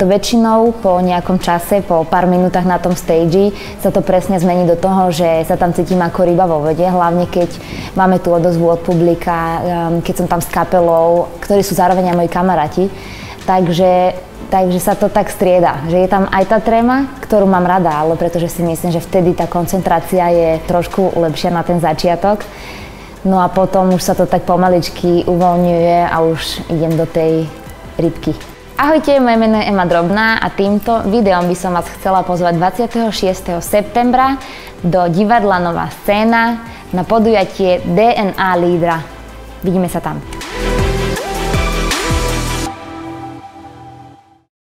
to väčšinou po nejakom čase, po pár minútach na tom stage sa to presne zmení do toho, že sa tam cítim ako ryba vo vode, hlavne keď máme tu odozvu od publika, um, keď som tam s kapelou, ktorí sú zároveň aj moji kamaráti. Takže Takže sa to tak strieda, že je tam aj tá tréma, ktorú mám rada, ale pretože si myslím, že vtedy tá koncentrácia je trošku lepšia na ten začiatok. No a potom už sa to tak pomaličky uvoľňuje a už idem do tej rybky. Ahojte, moje meno je Ema Drobná a týmto videom by som vás chcela pozvať 26. septembra do divadla Nová scéna na podujatie DNA lídra. Vidíme sa tam.